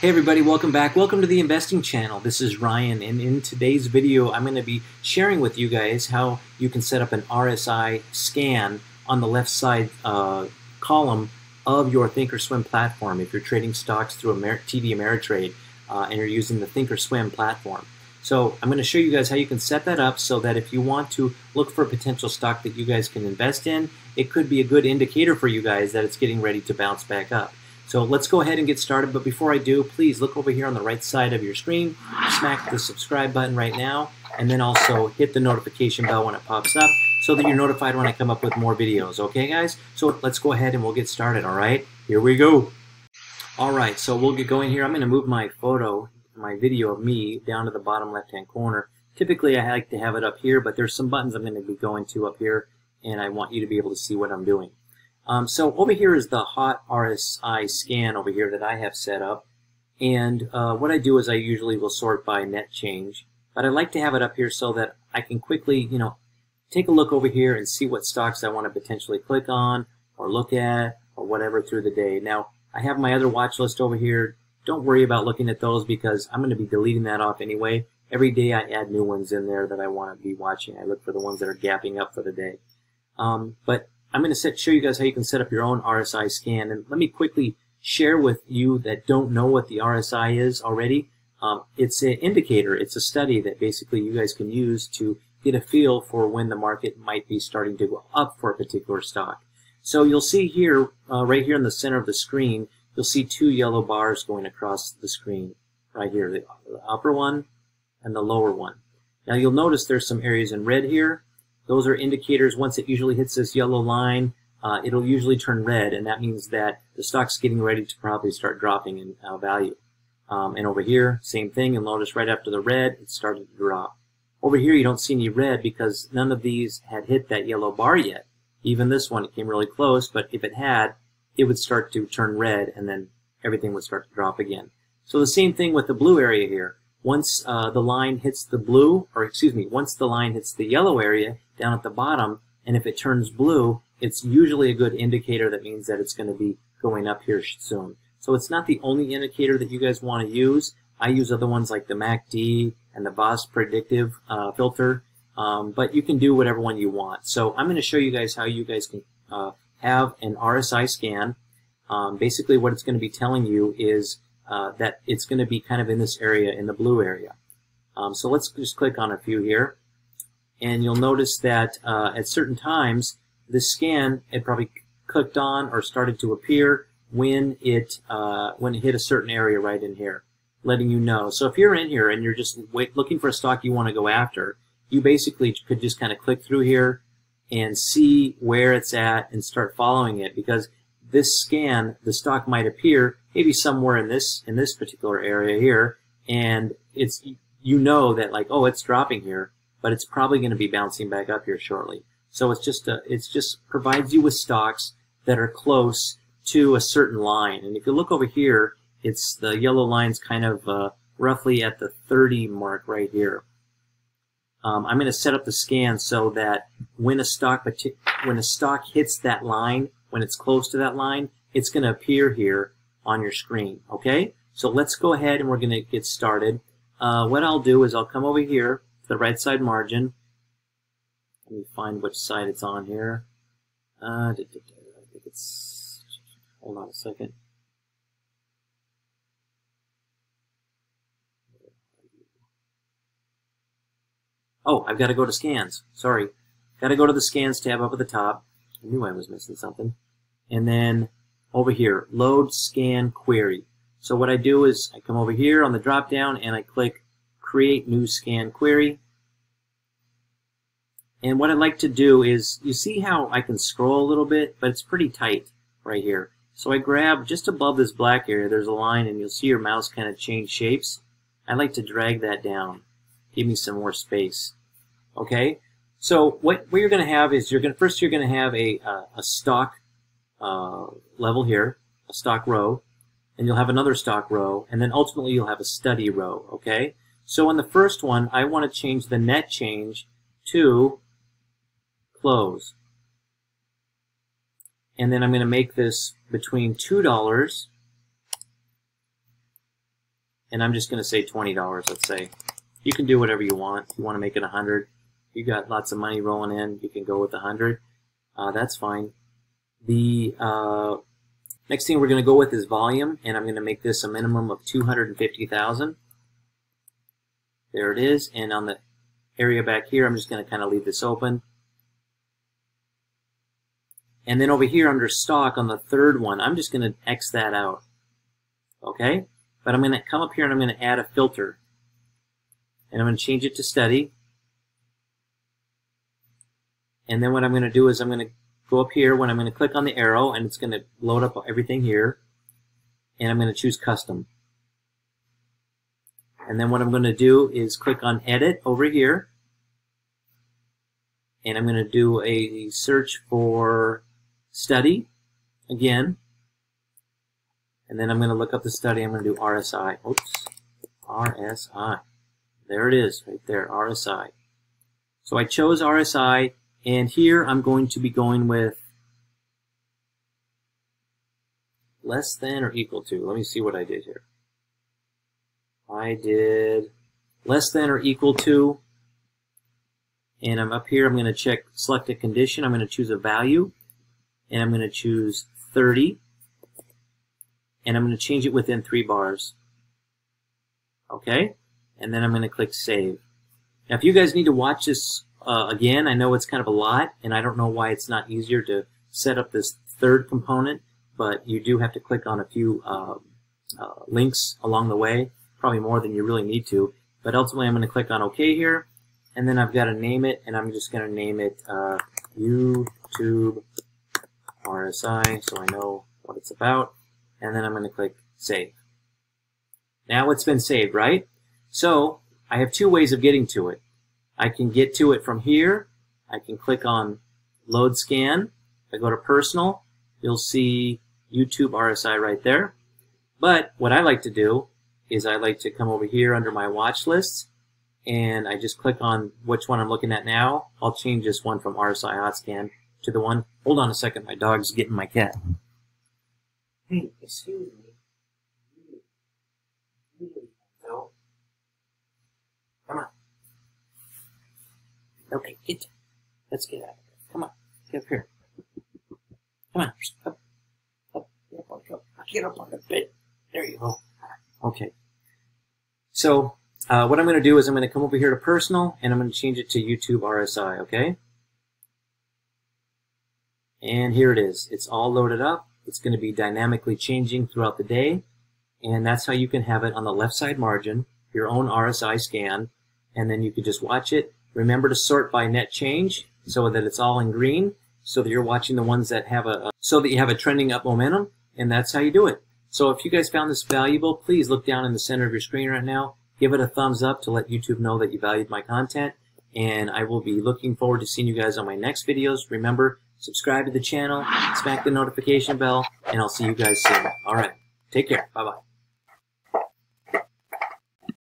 Hey everybody, welcome back. Welcome to the Investing Channel. This is Ryan, and in today's video, I'm going to be sharing with you guys how you can set up an RSI scan on the left side uh, column of your Thinkorswim platform if you're trading stocks through Amer TD Ameritrade uh, and you're using the Thinkorswim platform. So I'm going to show you guys how you can set that up so that if you want to look for a potential stock that you guys can invest in, it could be a good indicator for you guys that it's getting ready to bounce back up. So let's go ahead and get started. But before I do, please look over here on the right side of your screen, smack the subscribe button right now, and then also hit the notification bell when it pops up so that you're notified when I come up with more videos. Okay, guys? So let's go ahead and we'll get started, all right? Here we go. All right, so we'll get going here. I'm going to move my photo, my video of me down to the bottom left-hand corner. Typically, I like to have it up here, but there's some buttons I'm going to be going to up here, and I want you to be able to see what I'm doing. Um, so over here is the hot RSI scan over here that I have set up. And uh, what I do is I usually will sort by net change. But I like to have it up here so that I can quickly, you know, take a look over here and see what stocks I want to potentially click on or look at or whatever through the day. Now, I have my other watch list over here. Don't worry about looking at those because I'm going to be deleting that off anyway. Every day I add new ones in there that I want to be watching. I look for the ones that are gapping up for the day. Um, but I'm going to set, show you guys how you can set up your own RSI scan. And let me quickly share with you that don't know what the RSI is already. Um, it's an indicator. It's a study that basically you guys can use to get a feel for when the market might be starting to go up for a particular stock. So you'll see here, uh, right here in the center of the screen, you'll see two yellow bars going across the screen right here, the, the upper one and the lower one. Now you'll notice there's some areas in red here those are indicators. Once it usually hits this yellow line, uh, it'll usually turn red, and that means that the stock's getting ready to probably start dropping in uh, value. Um, and over here, same thing. You'll notice right after the red, it started to drop. Over here, you don't see any red because none of these had hit that yellow bar yet. Even this one, it came really close, but if it had, it would start to turn red, and then everything would start to drop again. So the same thing with the blue area here. Once uh, the line hits the blue, or excuse me, once the line hits the yellow area, down at the bottom, and if it turns blue, it's usually a good indicator that means that it's going to be going up here soon. So it's not the only indicator that you guys want to use. I use other ones like the MACD and the Voss predictive uh, filter, um, but you can do whatever one you want. So I'm going to show you guys how you guys can uh, have an RSI scan. Um, basically what it's going to be telling you is uh, that it's going to be kind of in this area, in the blue area. Um, so let's just click on a few here and you'll notice that uh, at certain times the scan had probably clicked on or started to appear when it uh, when it hit a certain area right in here, letting you know. So if you're in here and you're just wait, looking for a stock you want to go after, you basically could just kind of click through here and see where it's at and start following it because this scan, the stock might appear maybe somewhere in this in this particular area here, and it's you know that like oh it's dropping here, but it's probably going to be bouncing back up here shortly. So it's just a, it's just provides you with stocks that are close to a certain line. And if you look over here, it's the yellow line's kind of uh, roughly at the 30 mark right here. Um, I'm going to set up the scan so that when a stock when a stock hits that line, when it's close to that line, it's going to appear here on your screen. Okay, so let's go ahead and we're going to get started. Uh, what I'll do is I'll come over here to the right side margin. Let me find which side it's on here. Uh, I think it's, hold on a second. Oh, I've got to go to scans. Sorry. Got to go to the scans tab up at the top. I knew I was missing something. And then over here, load scan query. So what I do is I come over here on the drop down and I click create new scan query. And what I'd like to do is, you see how I can scroll a little bit, but it's pretty tight right here. So I grab just above this black area, there's a line, and you'll see your mouse kind of change shapes. I like to drag that down, give me some more space. Okay, so what, what you're going to have is you're gonna, first you're going to have a, a, a stock uh, level here, a stock row, and you'll have another stock row, and then ultimately you'll have a study row. Okay, so in the first one, I want to change the net change to close. And then I'm going to make this between $2 and I'm just going to say $20, let's say. You can do whatever you want. If you want to make it 100 you got lots of money rolling in, you can go with 100. Uh, that's fine. The uh, next thing we're going to go with is volume, and I'm going to make this a minimum of 250,000. There it is, and on the area back here, I'm just going to kind of leave this open. And then over here under stock on the third one, I'm just going to X that out. Okay? But I'm going to come up here and I'm going to add a filter. And I'm going to change it to study. And then what I'm going to do is I'm going to go up here when I'm going to click on the arrow and it's going to load up everything here. And I'm going to choose custom. And then what I'm going to do is click on edit over here. And I'm going to do a search for study again. And then I'm going to look up the study. I'm going to do RSI. Oops. RSI. There it is, right there, RSI. So I chose RSI and here I'm going to be going with less than or equal to. Let me see what I did here. I did less than or equal to. And I'm up here, I'm going to check, select a condition. I'm going to choose a value. And I'm going to choose 30. And I'm going to change it within three bars. Okay? And then I'm going to click Save. Now, if you guys need to watch this uh, again, I know it's kind of a lot, and I don't know why it's not easier to set up this third component, but you do have to click on a few uh, uh, links along the way, probably more than you really need to. But ultimately, I'm going to click on OK here, and then I've got to name it, and I'm just going to name it uh, YouTube RSI, so I know what it's about, and then I'm going to click Save. Now it's been saved, right? So I have two ways of getting to it. I can get to it from here. I can click on load scan. If I go to personal, you'll see YouTube RSI right there. But what I like to do is I like to come over here under my watch lists and I just click on which one I'm looking at now. I'll change this one from RSI Hot Scan to the one. Hold on a second, my dog's getting my cat. Hey, excuse me. No. Come on. Get. Let's get out of here. Come on, get up here. Come on, up, up, get up on, up, get up on the bed. There you go. Okay. So uh, what I'm going to do is I'm going to come over here to personal and I'm going to change it to YouTube RSI. Okay. And here it is. It's all loaded up. It's going to be dynamically changing throughout the day. And that's how you can have it on the left side margin, your own RSI scan, and then you can just watch it Remember to sort by net change so that it's all in green so that you're watching the ones that have a, so that you have a trending up momentum and that's how you do it. So if you guys found this valuable, please look down in the center of your screen right now. Give it a thumbs up to let YouTube know that you valued my content. And I will be looking forward to seeing you guys on my next videos. Remember, subscribe to the channel, smack the notification bell, and I'll see you guys soon. All right. Take care. Bye-bye.